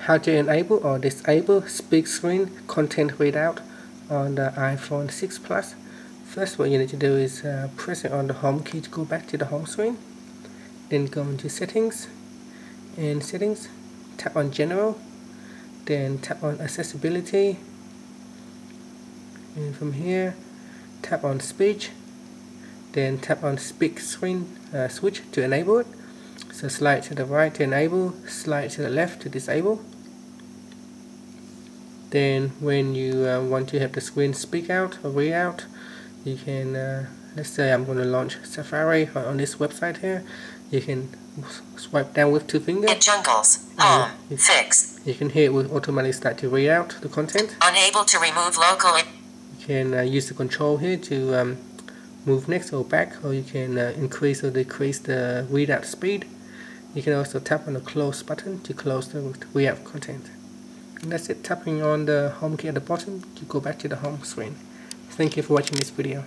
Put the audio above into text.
how to enable or disable speak screen content readout on the iPhone 6 Plus. First what you need to do is uh, press on the home key to go back to the home screen. Then go into settings and settings, tap on general, then tap on accessibility and from here tap on speech then tap on speak screen uh, switch to enable it so slide to the right to enable slide to the left to disable then when you uh, want to have the screen speak out or read out you can uh, let's say I'm going to launch Safari on this website here you can swipe down with two fingers It jungles. Home. Fix. you can hear it will automatically start to read out the content Unable to remove local. you can uh, use the control here to um, move next or back or you can uh, increase or decrease the readout speed you can also tap on the close button to close the readout content. And that's it. Tapping on the home key at the bottom to go back to the home screen. Thank you for watching this video